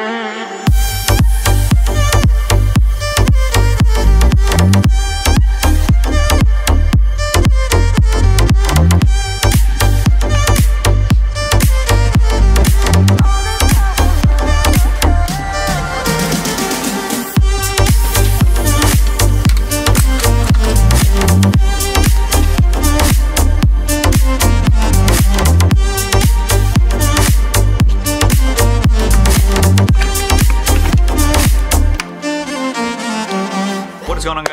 Mm-hmm.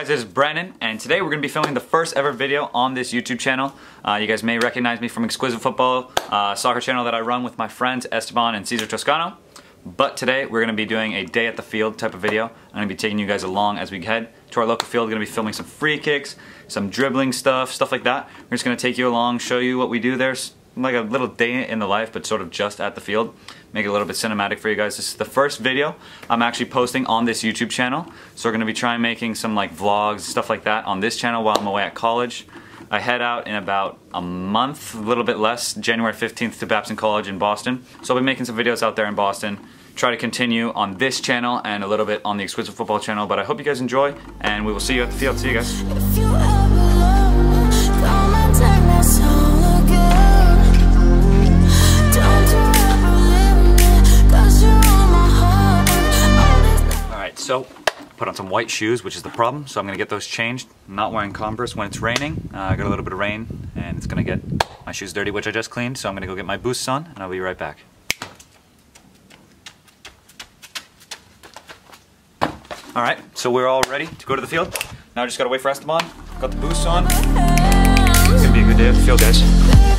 Guys? This is Brandon and today we're going to be filming the first ever video on this YouTube channel. Uh, you guys may recognize me from Exquisite Football, uh, soccer channel that I run with my friends Esteban and Cesar Toscano. But today we're going to be doing a day at the field type of video. I'm going to be taking you guys along as we head to our local field. We're going to be filming some free kicks, some dribbling stuff, stuff like that. We're just going to take you along, show you what we do there, like a little day in the life, but sort of just at the field. Make it a little bit cinematic for you guys. This is the first video I'm actually posting on this YouTube channel. So we're gonna be trying making some like vlogs, stuff like that on this channel while I'm away at college. I head out in about a month, a little bit less, January 15th to Babson College in Boston. So I'll be making some videos out there in Boston. Try to continue on this channel and a little bit on the Exquisite Football channel, but I hope you guys enjoy and we will see you at the field. See you guys. So put on some white shoes, which is the problem, so I'm gonna get those changed. I'm not wearing Converse when it's raining. Uh, I got a little bit of rain and it's gonna get my shoes dirty, which I just cleaned, so I'm gonna go get my boosts on and I'll be right back. Alright, so we're all ready to go to the field. Now I just gotta wait for Esteban. Got the boosts on. It's gonna be a good day at the field, guys.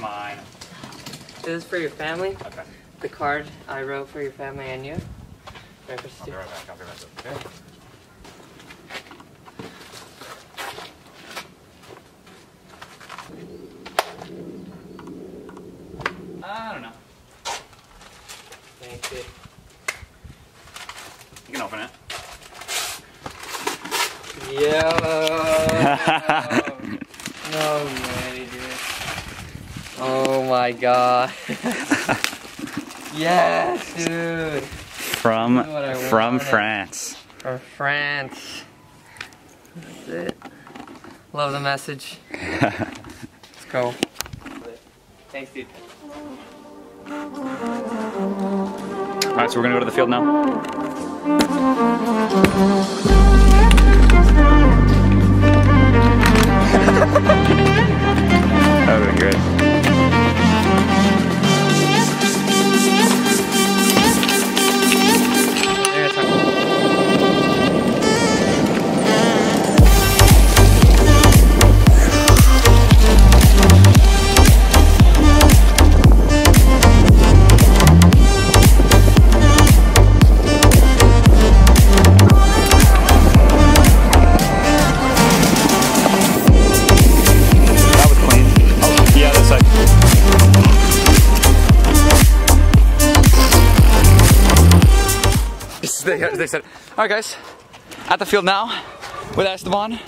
Mine. this is for your family. Okay. The card I wrote for your family and you. I'll be right back. I'll be right back. Okay. I don't know. Thank you. You can open it. Yo. no. Oh my god. yes, dude. From This is what I from wanted. France. From France. That's it. Love the message. Let's go. Thanks, dude. All right, so we're gonna go to the field now. They, they said, all right, guys, at the field now with Esteban.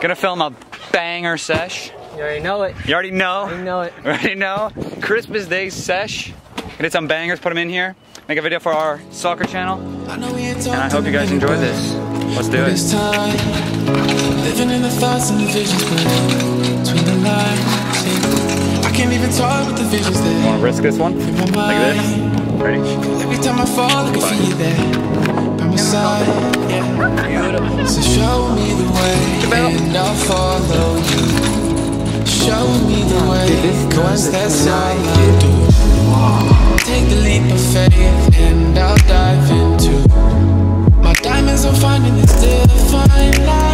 Gonna film a banger sesh. You already know it. You already know. You know it. Already know. Christmas Day sesh. Gonna hit some bangers, put them in here. Make a video for our soccer channel. And And I hope you guys enjoy this. Let's do This it. time, living in the thoughts and the visions between the lines. yeah. I can't even talk with the visions there. Wanna risk this one? Like this? Ready? Every time I fall, I can feel you there by my side. Yeah. So show me the way, and I'll follow you. Show me the way, cause that's all I do. Take the leap of faith, and I'll dive into my diamonds. I'm finding this divine light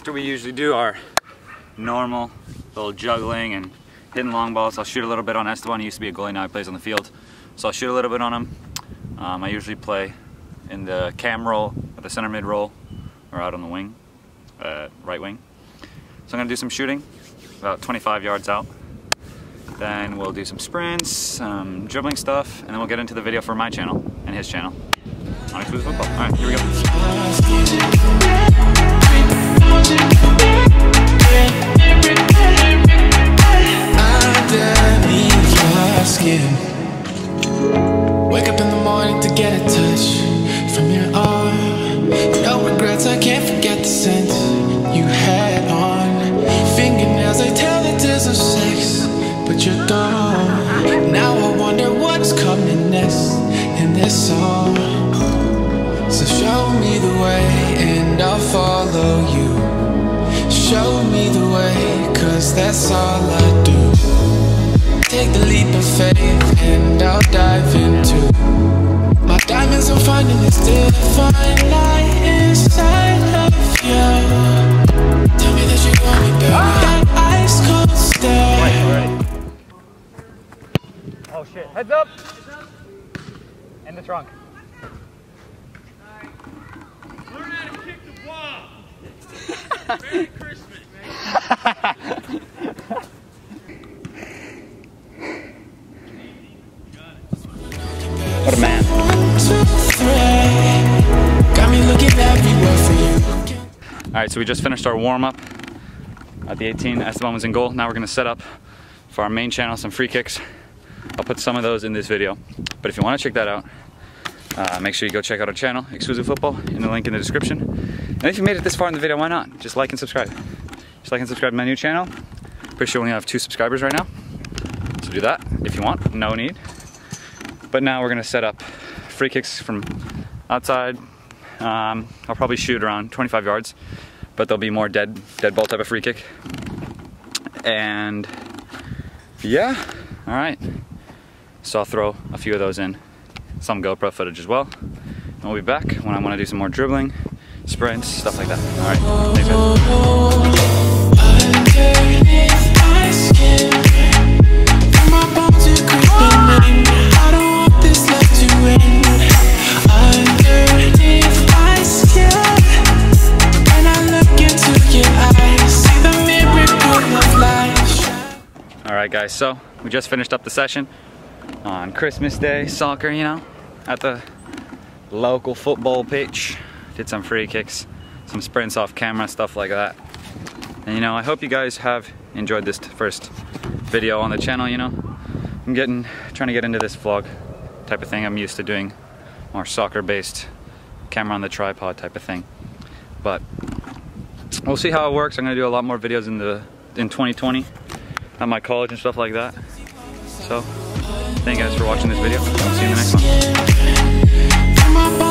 after we usually do our normal little juggling and hitting long balls. I'll shoot a little bit on Esteban. He used to be a goalie, now he plays on the field. So I'll shoot a little bit on him. Um, I usually play in the cam role, or the center mid role, or out on the wing, uh, right wing. So I'm gonna do some shooting, about 25 yards out. Then we'll do some sprints, some dribbling stuff, and then we'll get into the video for my channel and his channel on Exclusive Football. All right, here we go. That's all I do. Take the leap of faith and I'll dive into my diamonds. I'm finding this divine light inside of you. Tell me that you want me, baby. That ice cold stare. Oh shit, heads up! In the trunk. Learn how to kick the ball. Merry Christmas. What All right, so we just finished our warm up at the 18. Esteban was in goal. Now we're gonna set up for our main channel some free kicks. I'll put some of those in this video. But if you wanna check that out, uh, make sure you go check out our channel, Exclusive Football, in the link in the description. And if you made it this far in the video, why not? Just like and subscribe. Just like and subscribe to my new channel. Pretty sure we only have two subscribers right now. So do that if you want, no need. But now we're gonna set up free kicks from outside. Um, I'll probably shoot around 25 yards, but there'll be more dead dead ball type of free kick. And yeah, all right. So I'll throw a few of those in, some GoPro footage as well. And we'll be back when I want to do some more dribbling, sprints, stuff like that. All right, So we just finished up the session on Christmas Day soccer. You know, at the local football pitch. Did some free kicks, some sprints off camera, stuff like that. And you know, I hope you guys have enjoyed this first video on the channel. You know, I'm getting trying to get into this vlog type of thing. I'm used to doing more soccer-based camera on the tripod type of thing. But we'll see how it works. I'm gonna do a lot more videos in the in 2020 at my college and stuff like that. So, thank you guys for watching this video. I'll see you in the next one.